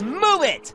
Let's move it!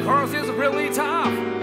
because it's really tough.